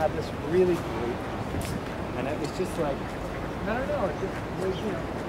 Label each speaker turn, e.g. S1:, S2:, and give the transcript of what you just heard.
S1: had this really great and it was just like I don't know, it just was, you know,